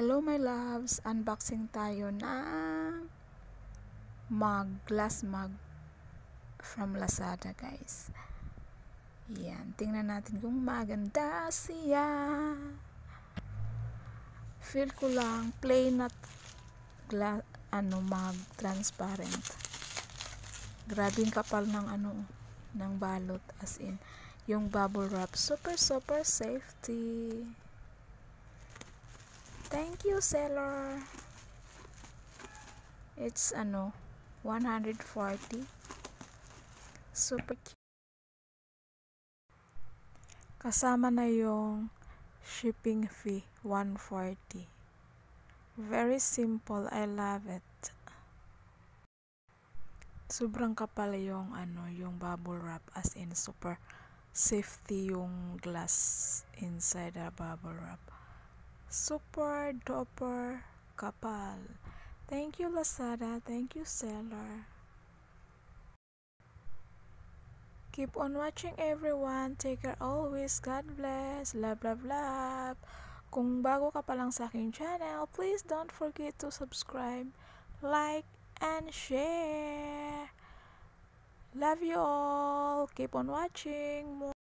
loves, unboxing tayo ng mug, glass mug from Lazada guys. Yan, tingnan natin kung maganda siya. Feel ko lang plain at glass, ano, mug, transparent. Grabe yung kapal ng ano, ng balot as in yung bubble wrap. Super, super safety. Thank you, seller. It's ano, 140. Super cute. Kasama na yung shipping fee, 140. Very simple. I love it. Sobrang kapal yung ano, yung bubble wrap as in super safety yung glass inside the bubble wrap super duper kapal. Thank you Lazada, thank you seller. Keep on watching everyone. Take care always. God bless. Love, love, love. Kung bago ka pa lang sa aking channel, please don't forget to subscribe, like, and share. Love you all. Keep on watching.